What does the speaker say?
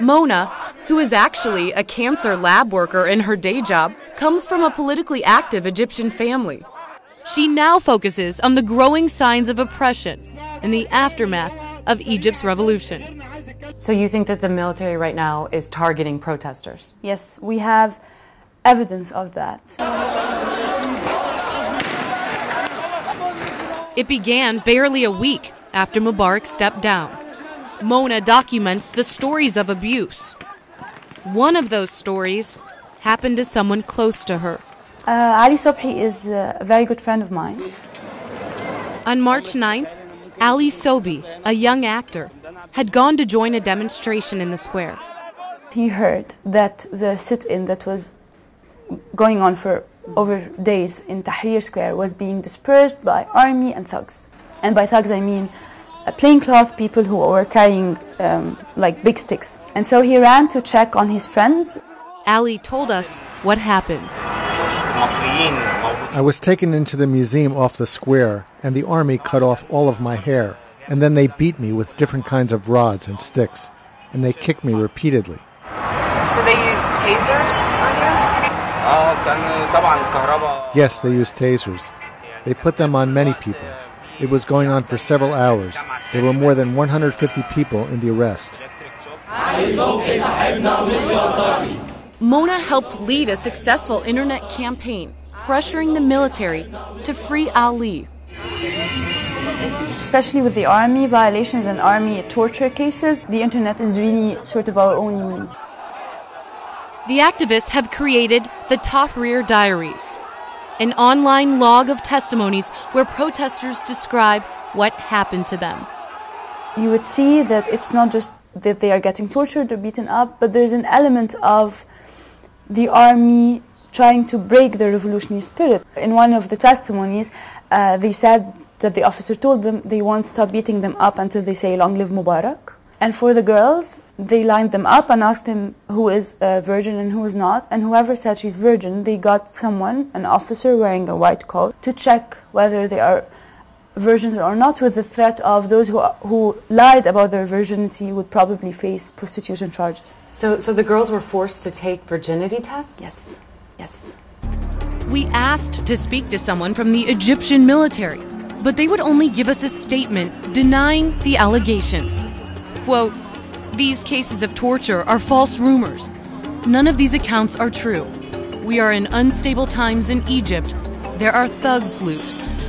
Mona, who is actually a cancer lab worker in her day job, comes from a politically active Egyptian family. She now focuses on the growing signs of oppression in the aftermath of Egypt's revolution. So you think that the military right now is targeting protesters? Yes, we have evidence of that. It began barely a week after Mubarak stepped down. Mona documents the stories of abuse. One of those stories happened to someone close to her. Uh, Ali Sobhi is uh, a very good friend of mine. On March 9th, Ali Sobhi, a young actor, had gone to join a demonstration in the square. He heard that the sit in that was going on for over days in Tahrir Square was being dispersed by army and thugs. And by thugs, I mean uh, plainclothes people who were carrying um, like big sticks. And so he ran to check on his friends. Ali told us what happened. I was taken into the museum off the square, and the army cut off all of my hair. And then they beat me with different kinds of rods and sticks, and they kicked me repeatedly. So they used tasers on you? Yes, they used tasers. They put them on many people. It was going on for several hours. There were more than 150 people in the arrest. Mona helped lead a successful internet campaign pressuring the military to free Ali. Especially with the army violations and army torture cases, the internet is really sort of our only means. The activists have created the Tahrir Diaries, an online log of testimonies where protesters describe what happened to them. You would see that it's not just that they are getting tortured or beaten up, but there's an element of the army trying to break the revolutionary spirit. In one of the testimonies, uh, they said that the officer told them they won't stop beating them up until they say, Long live Mubarak. And for the girls, they lined them up and asked them who is a virgin and who is not. And whoever said she's virgin, they got someone, an officer wearing a white coat, to check whether they are virgins or not, with the threat of those who, who lied about their virginity would probably face prostitution charges. So, so the girls were forced to take virginity tests? Yes. Yes. We asked to speak to someone from the Egyptian military, but they would only give us a statement denying the allegations. Quote, these cases of torture are false rumors. None of these accounts are true. We are in unstable times in Egypt. There are thugs loose.